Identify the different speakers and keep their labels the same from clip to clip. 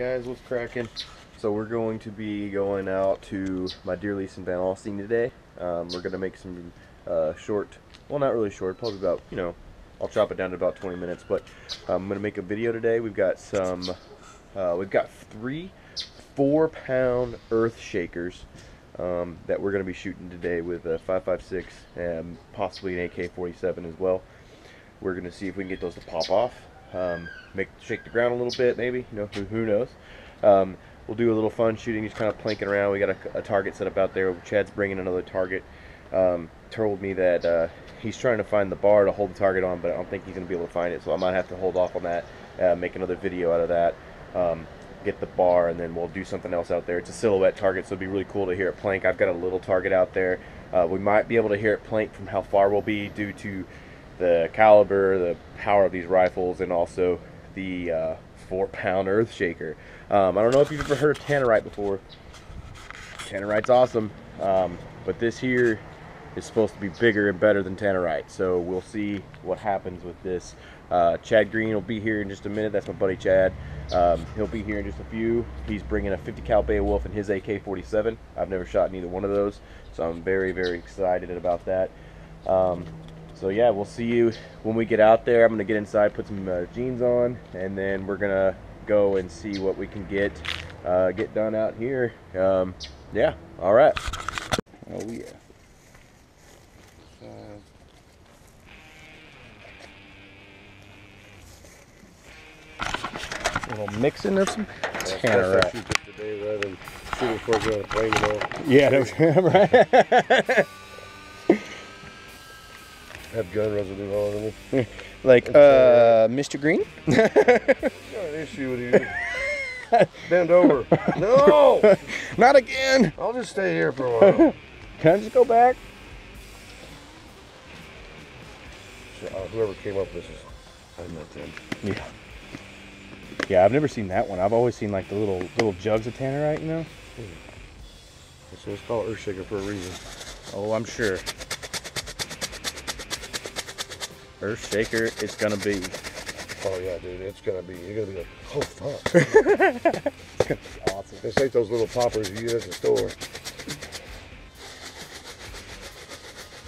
Speaker 1: guys what's cracking? So we're going to be going out to my deer lease in van Alstyne today. Um, we're going to make some uh, short well not really short probably about you know I'll chop it down to about 20 minutes but um, I'm going to make a video today. We've got some uh, we've got three four pound earth shakers um, that we're going to be shooting today with a 5.56 and possibly an AK-47 as well. We're going to see if we can get those to pop off um, make shake the ground a little bit, maybe. You know, who, who knows? Um, we'll do a little fun shooting, just kind of planking around. We got a, a target set up out there. Chad's bringing another target. Um, told me that uh, he's trying to find the bar to hold the target on, but I don't think he's going to be able to find it. So I might have to hold off on that. Uh, make another video out of that. Um, get the bar, and then we'll do something else out there. It's a silhouette target, so it'd be really cool to hear it plank. I've got a little target out there. Uh, we might be able to hear it plank from how far we'll be due to the caliber, the power of these rifles, and also the uh, four pound earth shaker. Um, I don't know if you've ever heard of Tannerite before. Tannerite's awesome, um, but this here is supposed to be bigger and better than Tannerite. So we'll see what happens with this. Uh, Chad Green will be here in just a minute. That's my buddy Chad. Um, he'll be here in just a few. He's bringing a 50 cal Beowulf and his AK-47. I've never shot neither one of those, so I'm very, very excited about that. Um, so yeah, we'll see you when we get out there. I'm gonna get inside, put some uh, jeans on, and then we're gonna go and see what we can get uh, get done out here. Um, yeah, all right. Oh yeah. A little mixing of some tannerite.
Speaker 2: Shoot this today rather than shoot before I go on a plane, you know.
Speaker 1: Yeah, that was, right.
Speaker 2: Have gun residue all over me.
Speaker 1: like uh, Mr. Green.
Speaker 2: Got an issue with you. Bend over. No!
Speaker 1: Not again.
Speaker 2: I'll just stay here for a while.
Speaker 1: Can I just go back?
Speaker 2: So, uh, whoever came up with this is, I met them.
Speaker 1: Yeah. Yeah, I've never seen that one. I've always seen like the little little jugs of tannerite, you know.
Speaker 2: So it's called Earth Shaker for a reason.
Speaker 1: Oh, I'm sure. Earth shaker, it's gonna be.
Speaker 2: Oh yeah, dude, it's gonna be. You're gonna be like, oh fuck.
Speaker 1: It's gonna be awesome.
Speaker 2: This ain't those little poppers you get at the store.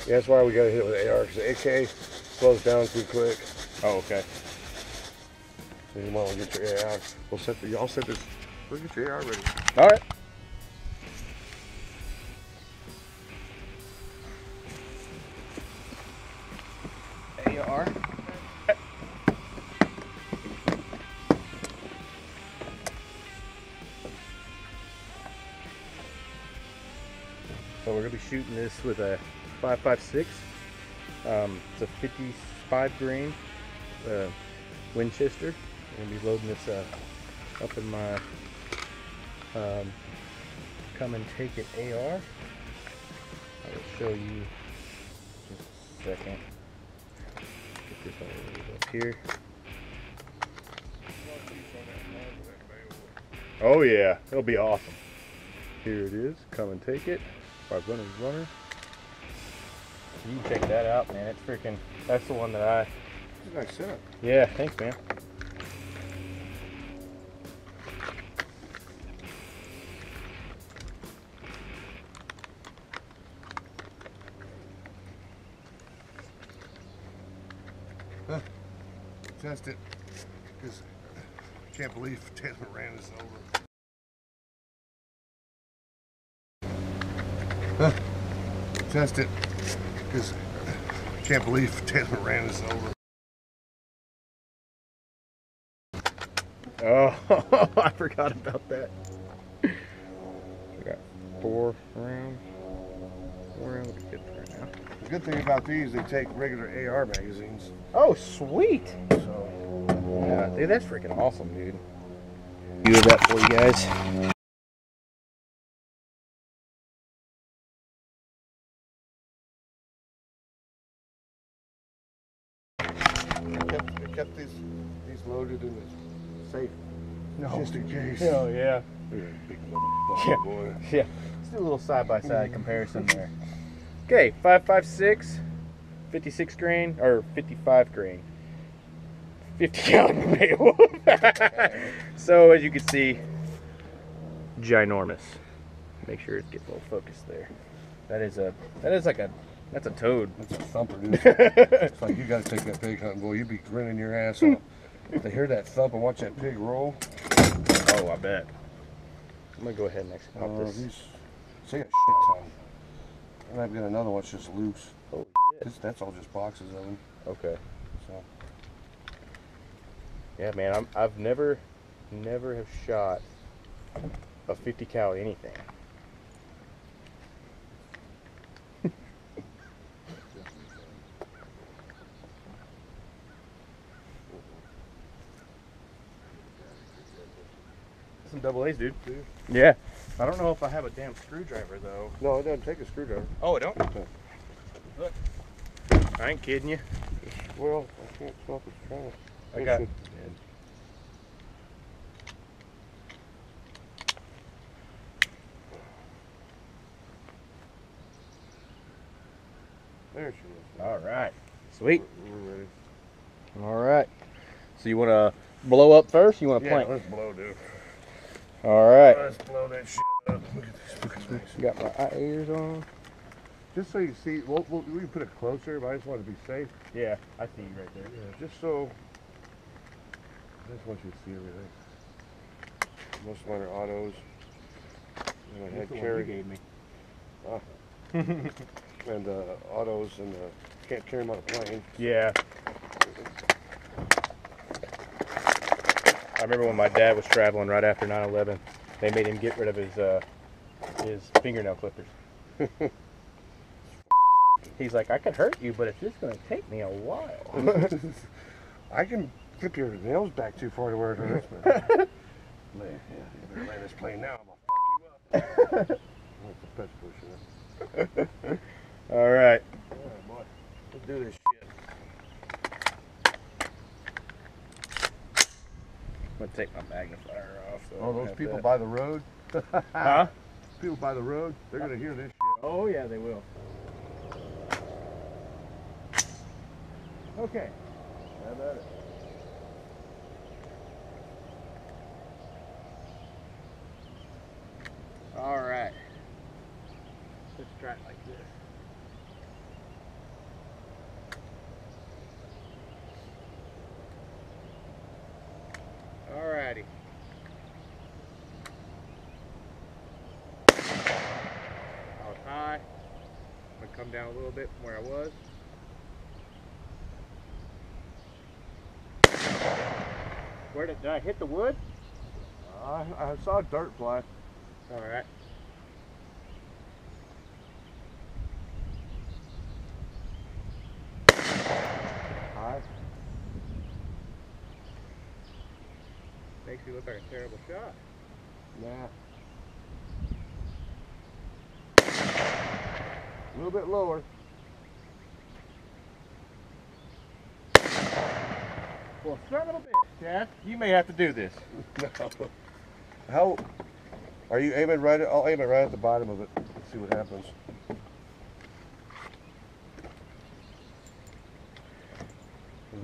Speaker 2: Yeah, that's why we gotta hit it with AR because the AK slows down too quick.
Speaker 1: Oh, okay.
Speaker 2: So you might want to get your AR. We'll set the. Y'all set this. We'll get your AR ready.
Speaker 1: All right. So we're gonna be shooting this with a 5.56. Um, it's a 55 grain uh, Winchester. I'm gonna be loading this uh, up in my um, come and take it AR. I will show you just a second. Get this all up here. Oh yeah, it'll be awesome. Here it is. Come and take it. By running runner. You can check that out, man. It's freaking. That's the one that I.
Speaker 2: Nice setup.
Speaker 1: Yeah, thanks, man.
Speaker 2: Test it. Because I can't believe Taylor ran this over. Test it. Because I can't believe Taylor ran this over.
Speaker 1: Oh, I forgot about that. We got four rounds. Four rounds good right now.
Speaker 2: The good thing about these, they take regular AR magazines.
Speaker 1: Oh, sweet.
Speaker 2: So
Speaker 1: Yeah, dude, that's freaking awesome, dude. Do that for you guys.
Speaker 2: Kept, these these loaded in the safe. Just in case.
Speaker 1: Oh, yeah.
Speaker 2: You're a big
Speaker 1: Yeah.
Speaker 2: boy.
Speaker 1: Yeah. Let's do a little side by side comparison there. Okay, 556, 56 grain, or 55 grain. 50 gallon Beowulf. so as you can see, ginormous. Make sure it gets a little focused there. That is a that is like a that's a toad.
Speaker 2: That's a thumper, dude. it's like you gotta take that pig hunting, boy. You'd be grinning your ass off. If they hear that thump and watch that pig roll.
Speaker 1: Oh, I bet. I'm gonna go ahead and actually pop
Speaker 2: Uh,
Speaker 1: this.
Speaker 2: he's, say a shit ton. And I've got another one that's just loose. This, that's all just boxes of them.
Speaker 1: Okay.
Speaker 2: So
Speaker 1: Yeah, man. I'm, I've never, never have shot a 50 cal anything. Some double A's, dude.
Speaker 2: Do?
Speaker 1: Yeah. I don't know if I have a damn screwdriver though.
Speaker 2: no, it doesn't take a screwdriver.
Speaker 1: Oh, it don't.
Speaker 2: No.
Speaker 1: Look. I ain't kidding you.
Speaker 2: Well, I can't stop it trying.
Speaker 1: I got.
Speaker 2: There she is.
Speaker 1: All right. Sweet.
Speaker 2: We're ready.
Speaker 1: All right. So you want to blow up first? You want to
Speaker 2: Yeah,
Speaker 1: plank?
Speaker 2: let's blow, dude.
Speaker 1: All right.
Speaker 2: Let's blow that shit up. Look at this fucking thing.
Speaker 1: Got my eye ears on.
Speaker 2: Just so you see, we'll, we'll, we can put it closer, but I just want to be safe.
Speaker 1: Yeah, I see you right there.
Speaker 2: Yeah, just so. I just want you to see everything. Most of mine are autos. And I had carry
Speaker 1: gave me.
Speaker 2: and uh, autos and uh, can't carry them on a plane.
Speaker 1: Yeah. I remember when my dad was traveling right after 9/11, they made him get rid of his uh, his fingernail clippers. He's like, I could hurt you, but it's just gonna take me a while.
Speaker 2: I can clip your nails back too far to where it hurts. But lay, yeah, you this plane now. I'm gonna fuck you up. That's the pet pushing it.
Speaker 1: All right.
Speaker 2: All right, boy. Let's do this shit.
Speaker 1: I'm gonna take my magnifier off. So
Speaker 2: Oh, those people
Speaker 1: that.
Speaker 2: by the road.
Speaker 1: Huh?
Speaker 2: People by the road, they're gonna hear this shit.
Speaker 1: Oh yeah, they will. Okay.
Speaker 2: How about it?
Speaker 1: All right. Let's try it like this. Alrighty. I was high. I'm gonna come down a little bit from where I was. Where did, did I hit the wood?
Speaker 2: I, I saw dirt fly.
Speaker 1: All right.
Speaker 2: High.
Speaker 1: Makes you look like a terrible shot.
Speaker 2: Nah. A little bit lower.
Speaker 1: Well, son of a bitch, Dad. You may have to do this.
Speaker 2: How are you aiming right at? I'll aim it right at the bottom of it. Let's see what happens. It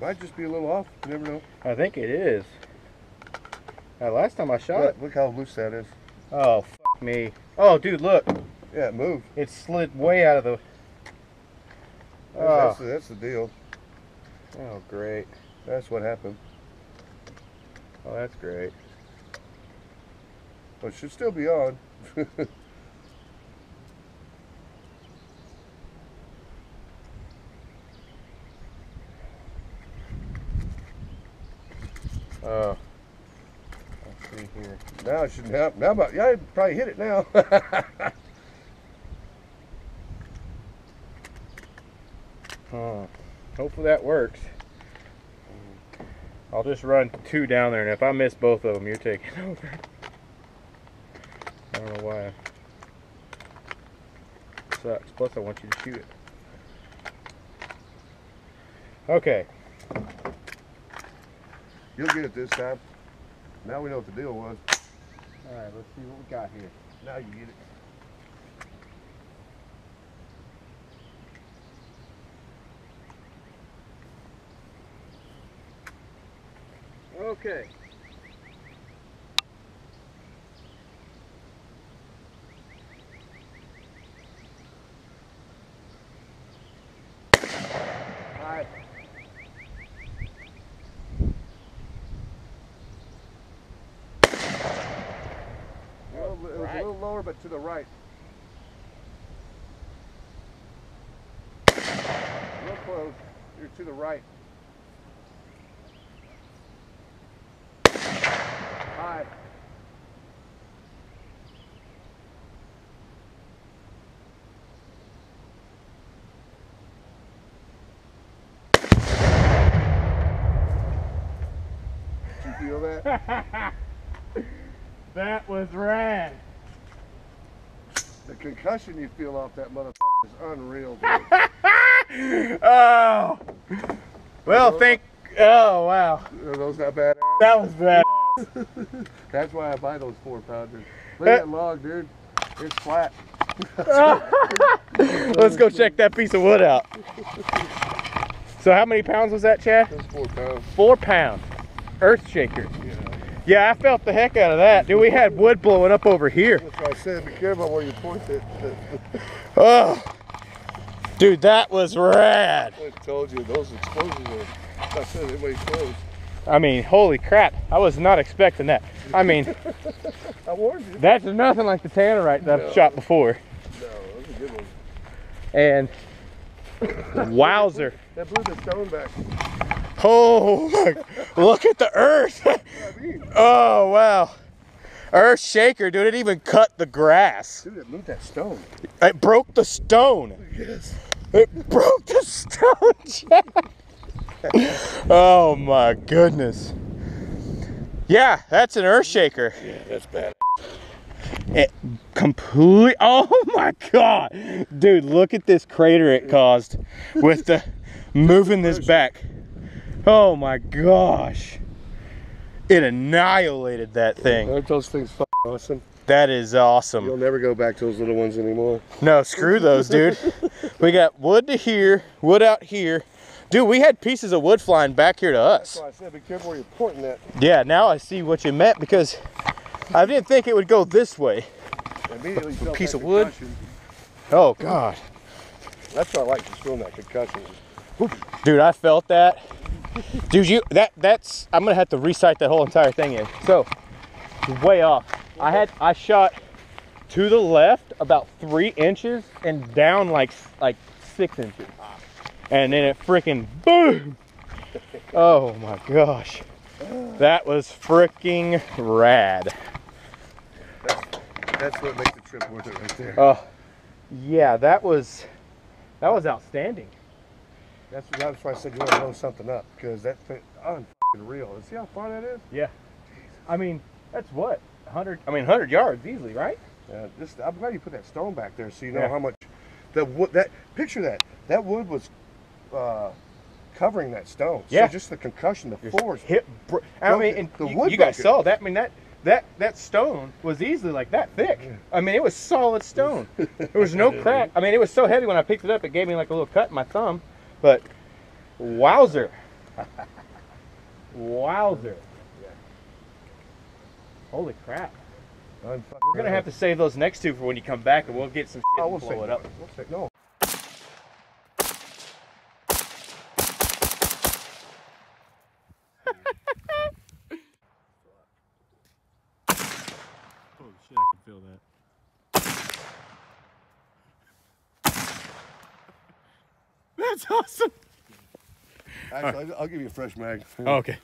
Speaker 2: might just be a little off. You never know.
Speaker 1: I think it is. Uh, last time I shot it.
Speaker 2: Look, look how loose that is.
Speaker 1: Oh, fuck me. Oh, dude, look.
Speaker 2: Yeah, it moved.
Speaker 1: It slid way out of the. Oh,
Speaker 2: that's, the, that's the deal.
Speaker 1: oh great.
Speaker 2: That's what happened.
Speaker 1: Oh, that's great.
Speaker 2: But it should still be on.
Speaker 1: Oh. Let's see here.
Speaker 2: now it should now, now about yeah, I'd probably hit it now.
Speaker 1: Huh. Hopefully that works. I'll just run two down there, and if I miss both of them, you're taking over. I don't know why. Sucks. Plus, I want you to shoot it. Okay.
Speaker 2: You'll get it this time. Now we know what the deal was.
Speaker 1: All right. Let's see what we got here.
Speaker 2: Now you get it. Okay. It was a little lower, but to the right. Real close. You're to the right. High. Did you feel that?
Speaker 1: that was rad.
Speaker 2: The concussion you feel off that motherfucker is unreal, dude.
Speaker 1: oh. Well, thank. Oh wow,
Speaker 2: those not bad?
Speaker 1: that was bad.
Speaker 2: That's why I buy those four pounders. Look at that log, dude. It's flat.
Speaker 1: Let's go check that piece of wood out. So how many pounds was that, Chad?
Speaker 2: That's four pounds.
Speaker 1: Four pound. Earth shaker.
Speaker 2: Yeah.
Speaker 1: I felt the heck out of that. Dude, we had wood blowing up over here.
Speaker 2: That's why I said be careful where you point it.
Speaker 1: Oh. Dude, that was rad.
Speaker 2: I told you those explosions are. I said everybody's close.
Speaker 1: I mean, holy crap. I was not expecting that. I mean,
Speaker 2: I warned you.
Speaker 1: that's nothing like the tannerite that I've shot before.
Speaker 2: No, that was a good one.
Speaker 1: And wowzer.
Speaker 2: That blew the stone back.
Speaker 1: Oh, my- look at the earth. Oh, wow. Earth shaker, dude. It even cut the grass.
Speaker 2: dude, it moved that stone.
Speaker 1: It broke the stone.
Speaker 2: Yes.
Speaker 1: It broke the stone, oh, my goodness. Yeah, that's an earth shaker.
Speaker 2: Yeah, that's bad.
Speaker 1: It complete. Oh my god, dude! Look at this crater it caused with the moving this back. Oh my gosh, it annihilated that thing.
Speaker 2: Aren't those things awesome?
Speaker 1: That is awesome.
Speaker 2: You'll never go back to those little ones anymore.
Speaker 1: No, screw those, dude. We got wood to here, wood out here. Dude, we had pieces of wood flying back here to us.
Speaker 2: That's why I said be careful where you're pointing at.
Speaker 1: Yeah, now I see what you meant because I didn't think it would go this way.
Speaker 2: Immediately felt
Speaker 1: piece of wood.
Speaker 2: concussion.
Speaker 1: Oh god.
Speaker 2: That's why I like, just feeling that concussion.
Speaker 1: Dude, I felt that. Dude, you that that's I'm gonna have to recite that whole entire thing in. So way off. I had I shot to the left about three inches and down like like six inches. And then it freaking boom. Oh my gosh. That was freaking rad.
Speaker 2: That's what makes the trip worth it right there.
Speaker 1: Oh yeah, that was that was outstanding.
Speaker 2: That's, that's why I said you want to blow something up because that thing unreal. And see how far that is?
Speaker 1: Yeah. I mean, that's what? 100 I mean 100 yards easily, right?
Speaker 2: Yeah, just I'm glad you put that stone back there so you know
Speaker 1: Yeah.
Speaker 2: how much the wood that picture that that wood was uh, covering that stone.
Speaker 1: Yeah.
Speaker 2: So just the concussion, the
Speaker 1: Just
Speaker 2: force.
Speaker 1: hit. I mean, and
Speaker 2: The
Speaker 1: you,
Speaker 2: wood
Speaker 1: you guys saw that. I mean, that that that stone was easily like that thick.
Speaker 2: Yeah.
Speaker 1: I mean, it was solid stone. there was no crack. I mean, it was so heavy when I picked it up, it gave me like a little cut in my thumb. But wowzer, wowzer. Holy crap!
Speaker 2: We're
Speaker 1: We're gonna have to save those next two for when you come back, and we'll get some shit
Speaker 2: Oh, we'll
Speaker 1: blow it up.
Speaker 2: We'll no.
Speaker 1: Holy shit! I can feel that. That's awesome.
Speaker 2: Actually, I'll, I'll give you a fresh mag.
Speaker 1: okay.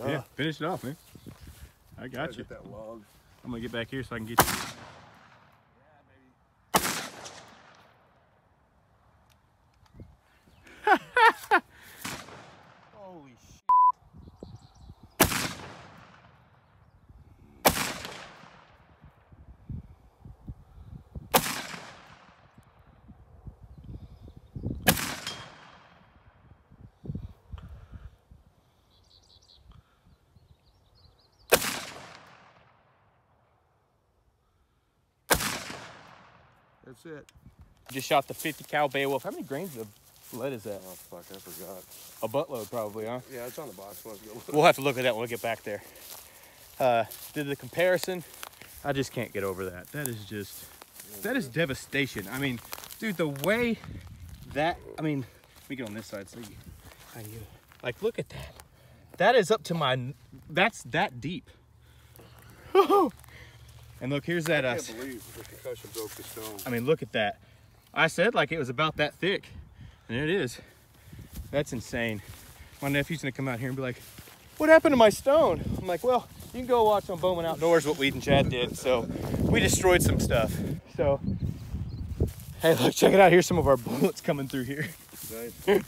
Speaker 2: Ah,
Speaker 1: Yeah, finish it off, man. I
Speaker 2: gotta
Speaker 1: got you.
Speaker 2: Get that log.
Speaker 1: I'm gonna get back here so I can get you. Holy shit.
Speaker 2: That's it.
Speaker 1: Just shot the 50 cal Beowulf. How many grains of lead is that?
Speaker 2: Oh fuck, I forgot.
Speaker 1: A buttload probably, huh?
Speaker 2: Yeah, it's on the box. Let's go.
Speaker 1: We'll have to look at that when we get back there. Uh, did the comparison. I just can't get over that. That is just, that is devastation. I mean, dude, the way that, I mean, let me get on this side so you, how you, like, look at that. That is up to my, that's that deep. and look, here's that,
Speaker 2: I
Speaker 1: uh,
Speaker 2: can't believe the concussion broke the stone.
Speaker 1: I mean, look at that. I said like it was about that thick, and it is. That's insane. My nephew's gonna come out here and be like, "What happened to my stone?" I'm like, "Well, you can go watch on Bowman Outdoors what Weed and Chad did. So we destroyed some stuff. So hey, look, check it out. Here's some of our bullets coming through here.
Speaker 2: Nice.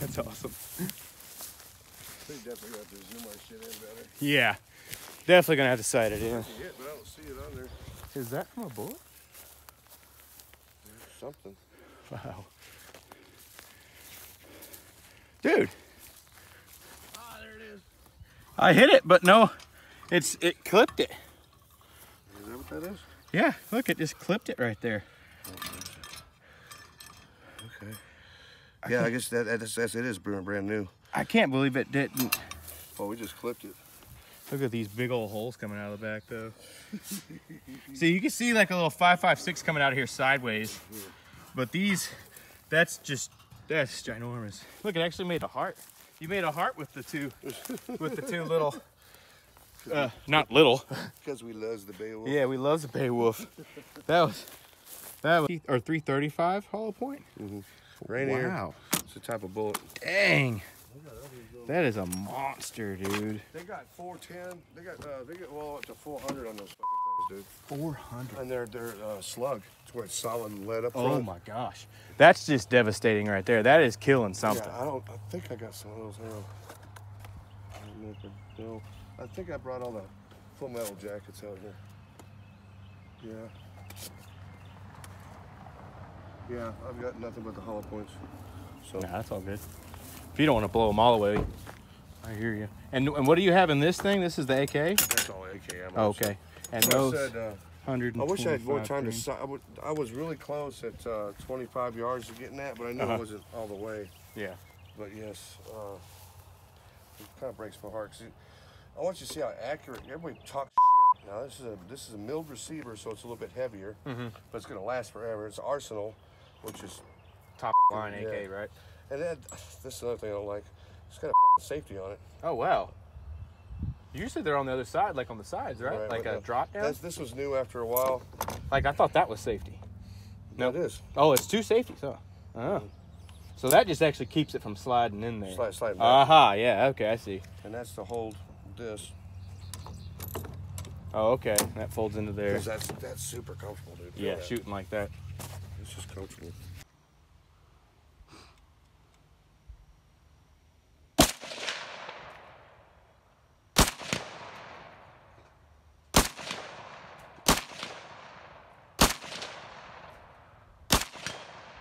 Speaker 1: That's awesome.
Speaker 2: They definitely got to zoom our shit in better.
Speaker 1: Yeah, definitely gonna have to sight it in.
Speaker 2: Yeah, but I don't see it on there.
Speaker 1: Is that from a bullet?
Speaker 2: Something.
Speaker 1: Wow. Dude.
Speaker 2: Ah, there it is.
Speaker 1: I hit it, but no, it's it clipped it.
Speaker 2: Is that what that is?
Speaker 1: Yeah, look, it just clipped it right there.
Speaker 2: Okay. Yeah, I guess that, that's, that's it is brand brand new.
Speaker 1: I can't believe it didn't.
Speaker 2: Oh, we just clipped it.
Speaker 1: Look at these big old holes coming out of the back, though. see, you can see like a little 556 coming out of here sideways, but these, that's just that's ginormous. Look, it actually made a heart. You made a heart with the two, with the two little, uh, not little.
Speaker 2: Because we loves the Beowulf.
Speaker 1: Yeah, we love the Beowulf. That was that was or 335 hollow point.
Speaker 2: Right here.
Speaker 1: Wow.
Speaker 2: It's a type of bullet.
Speaker 1: Dang. That is a monster, dude.
Speaker 2: They got 410. They got uh, they get well up to 400 on those fucking things, dude.
Speaker 1: 400.
Speaker 2: And they're they're uh, slug. It's where it's solid and lead up
Speaker 1: Oh
Speaker 2: front.
Speaker 1: my gosh. That's just devastating right there. That is killing something.
Speaker 2: Yeah, I don't. I think I got some of those. Hang on. I don't know if I- No, I think I brought all the full metal jackets out here. Yeah. Yeah, I've got nothing but the hollow points. So
Speaker 1: Nah, that's all good. If you don't want to blow them all away, I hear you. And and what do you have in this thing? This is the AK.
Speaker 2: that's all AK.
Speaker 1: Oh, okay. And those
Speaker 2: I said, uh,
Speaker 1: hundred.
Speaker 2: I wish I had more time to. si- I, was really close at uh, 25 yards to getting that, but I knew
Speaker 1: Uh-huh.
Speaker 2: it wasn't all the way.
Speaker 1: Yeah.
Speaker 2: But yes, uh, it kind of breaks my heart. 'cause it- I want you to see how accurate. Everybody talks shit. Now this is a this is a milled receiver, so it's a little bit heavier,
Speaker 1: Mm-hmm.
Speaker 2: but it's gonna last forever. It's Arsenal, which is,
Speaker 1: Top line
Speaker 2: Yeah.
Speaker 1: AK, right?
Speaker 2: And then this is another thing I don't like. It's got a safety on it.
Speaker 1: Oh wow. Usually they're on the other side, like on the sides, right?
Speaker 2: Right,
Speaker 1: like a drop down.
Speaker 2: That's, this was new after a while.
Speaker 1: Like I thought that was safety.
Speaker 2: No, it is.
Speaker 1: Oh, it's two safeties, huh? Oh. So that just actually keeps it from sliding in there.
Speaker 2: Slide, slide.
Speaker 1: Aha, yeah, okay, I see.
Speaker 2: and that's to hold this.
Speaker 1: Oh, okay. That folds into there.
Speaker 2: that's that's super comfortable, dude.
Speaker 1: Yeah,
Speaker 2: that.
Speaker 1: shooting like that.
Speaker 2: It's just comfortable.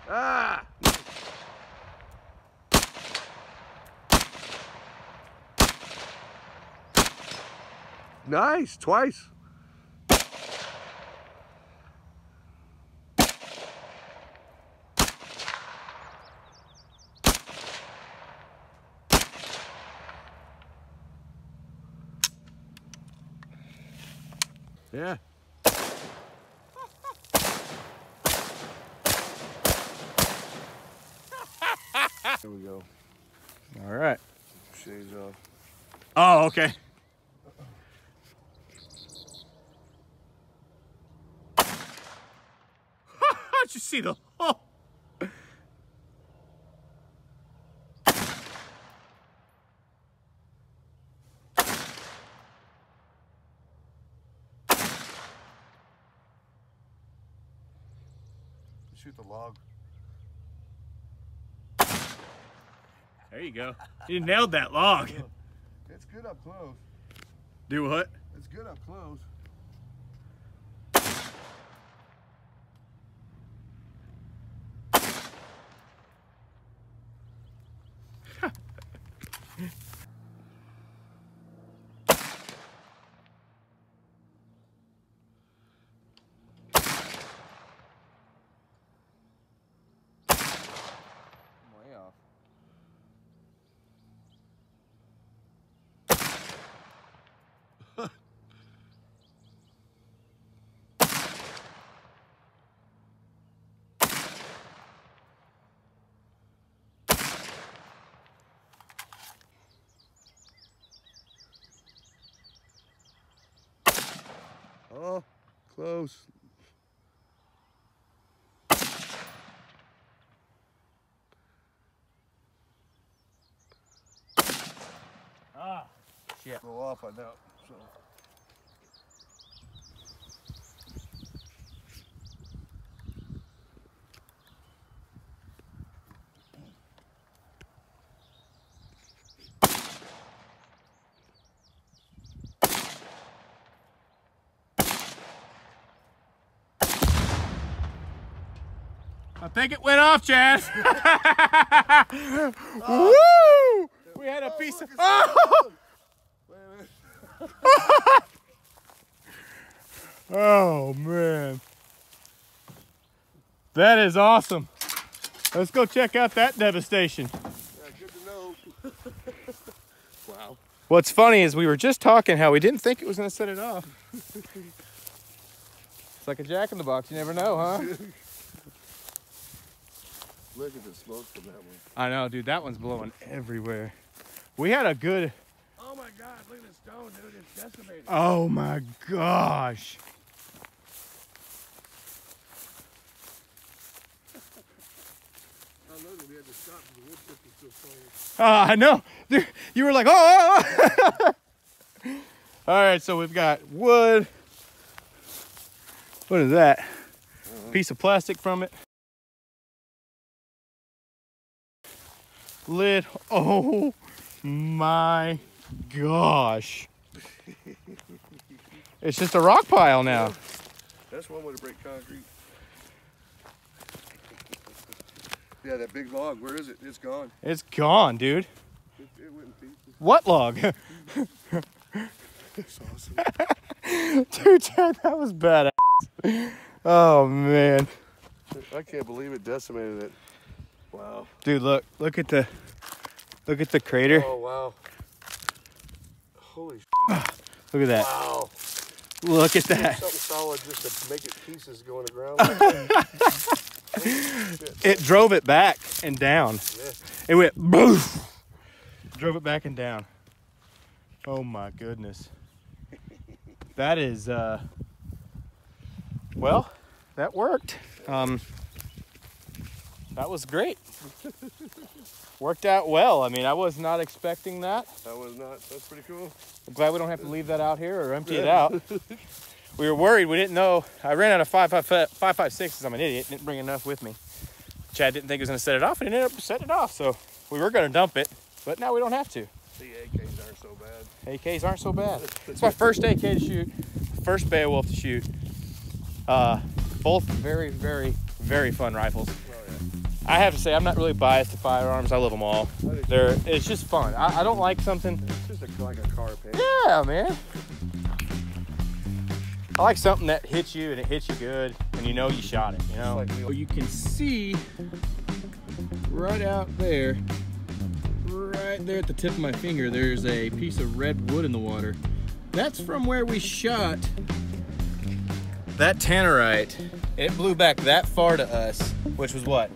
Speaker 2: Ah! Nice, twice. Yeah. There we go.
Speaker 1: All right.
Speaker 2: Shades off.
Speaker 1: Oh, okay. How'd you see the oh.
Speaker 2: Shoot the log.
Speaker 1: There you go. You nailed that log.
Speaker 2: It's good up close.
Speaker 1: Do what?
Speaker 2: It's good up close.
Speaker 1: Well,
Speaker 2: Oh, close.
Speaker 1: Ah, shit.
Speaker 2: Go off, I doubt. So.
Speaker 1: I think it went off, Chad. Oh. Woo! We had a oh, piece of. Oh!
Speaker 2: Wait a minute.
Speaker 1: oh man, that is awesome. Let's go check out that devastation.
Speaker 2: Yeah, good to know. wow.
Speaker 1: What's funny is we were just talking how we didn't think it was going to set it off. it's like a jack in the box. You never know, huh?
Speaker 2: Look at the smoke from that one.
Speaker 1: I know, dude. That one's blowing everywhere. We had a good.
Speaker 2: Oh my God! Look at the stone, dude. It's decimated.
Speaker 1: Oh my gosh.
Speaker 2: I know that we had to stop because the wood chip was still falling.
Speaker 1: Ah, I know. Dude, you were like, oh. oh, oh." All right, so we've got wood. What is that? Piece of plastic from it. Lid. Oh my gosh. It's just a rock pile now.
Speaker 2: That's one way to break concrete. yeah, that big log. Where is it? It's gone.
Speaker 1: It's gone, dude.
Speaker 2: It, it went in pieces.
Speaker 1: What log? Dude, that was badass. Oh man.
Speaker 2: I can't believe it decimated it. Wow.
Speaker 1: Dude, look, look at the look at the crater.
Speaker 2: Oh wow. Holy.
Speaker 1: Look at that.
Speaker 2: Wow.
Speaker 1: Look at that.
Speaker 2: Something solid just to make it pieces go in the ground.
Speaker 1: It drove it back and down.
Speaker 2: Yeah.
Speaker 1: It went boof. Drove it back and down. Oh my goodness. That is uh well, that worked. Um that was great. Worked out well. I mean, I was not expecting that.
Speaker 2: That was not. That's pretty cool.
Speaker 1: I'm glad we don't have to leave that out here or empty it out. We were worried. We didn't know. I ran out of 556 five, five, sixes. I'm an idiot. Didn't bring enough with me. Chad didn't think he was going to set it off, and it ended up setting it off. So we were going to dump it, but now we don't have to.
Speaker 2: The AKs aren't so bad.
Speaker 1: AKs aren't so bad. It's my first AK to shoot, first Beowulf to shoot. Uh, both very, very, very fun rifles. I have to say, I'm not really biased to firearms. I love them all. They're, it's just fun. I, I don't like something
Speaker 2: It's just a, like a car.
Speaker 1: Yeah, man. I like something that hits you and it hits you good and you know you shot it, you know?
Speaker 2: like
Speaker 1: you can see right out there, right there at the tip of my finger, there's a piece of red wood in the water. That's from where we shot that tannerite. It blew back that far to us, which was what?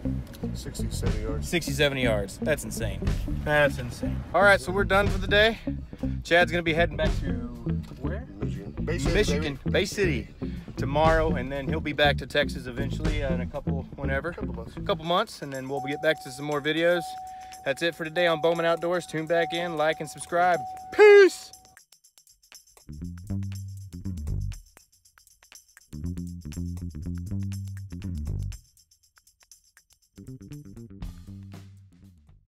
Speaker 2: 60, 70 yards.
Speaker 1: 60, 70 yards. That's insane. That's insane. All right, so we're done for the day. Chad's gonna be heading back to where?
Speaker 2: Michigan. Bay City,
Speaker 1: Michigan, Bay City, tomorrow, and then he'll be back to Texas eventually in a couple, whenever,
Speaker 2: Couple months.
Speaker 1: a couple months, and then we'll get back to some more videos. That's it for today on Bowman Outdoors. Tune back in, like, and subscribe. Peace.